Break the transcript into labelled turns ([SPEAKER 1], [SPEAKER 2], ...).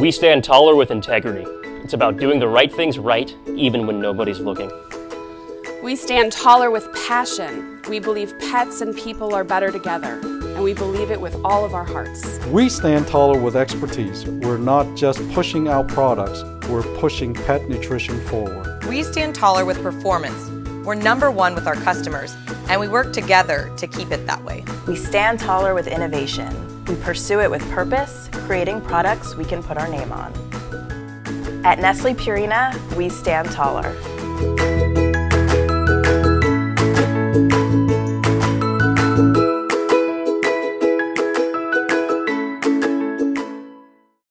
[SPEAKER 1] We stand taller with integrity. It's about doing the right things right, even when nobody's looking.
[SPEAKER 2] We stand taller with passion. We believe pets and people are better together, and we believe it with all of our hearts.
[SPEAKER 3] We stand taller with expertise. We're not just pushing out products, we're pushing pet nutrition forward.
[SPEAKER 4] We stand taller with performance. We're number one with our customers, and we work together to keep it that way.
[SPEAKER 5] We stand taller with innovation. We pursue it with purpose, creating products we can put our name on. At Nestle Purina, we stand taller.